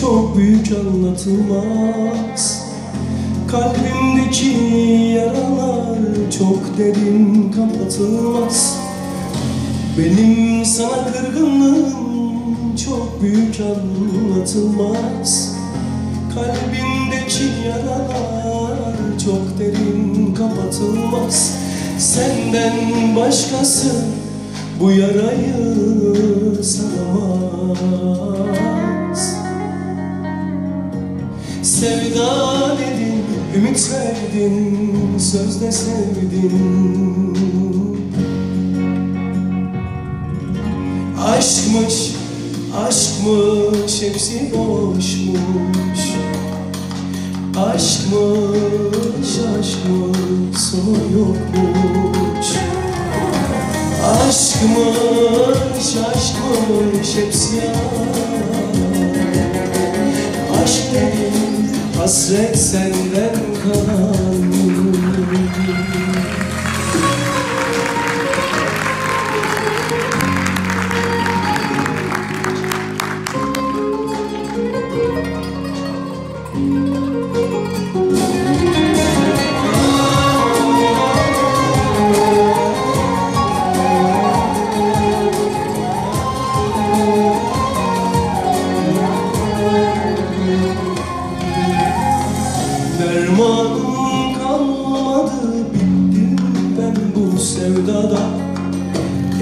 Çok büyük anlatılmaz. Kalbimdeki yaralar çok derin kapatılmaz Benim sana kırgınlığım çok büyük anlatılmaz. Kalbimdeki yaralar çok derin kapatılmaz Senden başkası bu yarayı saramaz Sevda dedin, ümit verdin, sözde sevdin. Aşkmış, aşkmış, hepsi boşmuş. Aşkmış, aşkmış, sonu yokmuş. Aşkmış, aşkmış, hepsi yalan hasret senden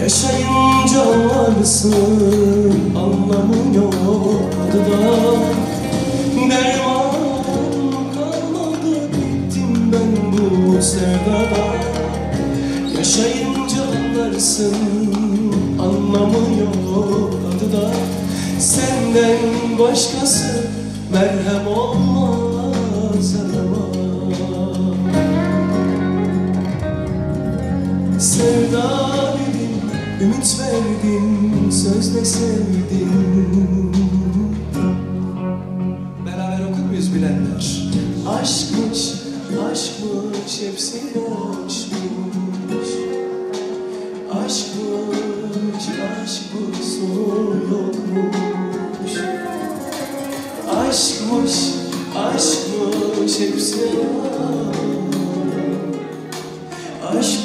Yaşayınca anlarsın anlamı yok adı da. Dermanım kalmadı bittim ben bu sevdada. Yaşayınca anlarsın anlamı yok adı da. Senden başkası merhem olmaz ümit verdin, sözle sevdin Beraber okur muyuz bilenler? Aşkmış, aşkmış, hepsi boşmuş Aşkmış, aşkmış, sonu yokmuş Aşkmış, aşkmış, hepsi yalan Aşk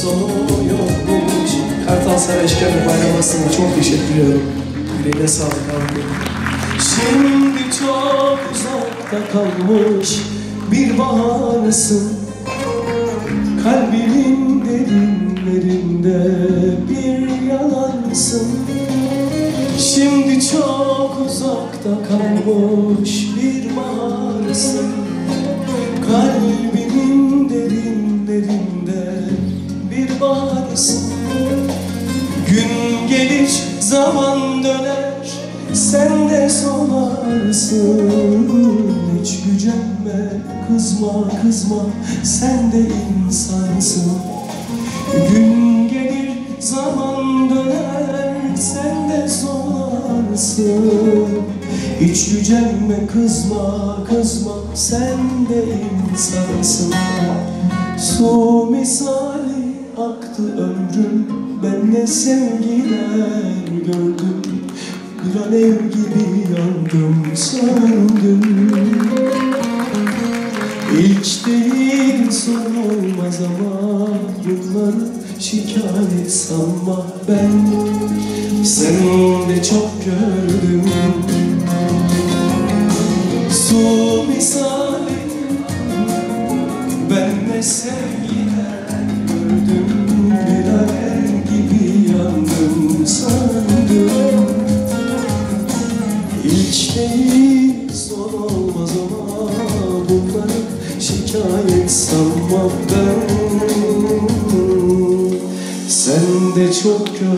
sonu yokmuş Kartal Saraçkan'ın bayramasına çok teşekkür ediyorum. Yüreğine sağlık abi. Şimdi çok uzakta kalmış bir bahanısın Kalbimin derinlerinde bir yalansın Şimdi çok uzakta kalmış bir baharısın Kalbimin solarsın Hiç gücenme kızma kızma. Sen de insansın. Gün gelir zaman döner. Sen de solarsın Hiç gücenme kızma kızma. Sen de insansın. Su misali aktı ömrüm. Ben ne sevgiler gördüm. Bir alev gibi yandım söndüm İlk değil son olmaz ama Bunları şikayet sanma ben. Sen de çok gördüm. Su misali ben ne sevgiler İlk değil son olmaz ama Bunları şikayet sanmam ben. Sen de çok Çok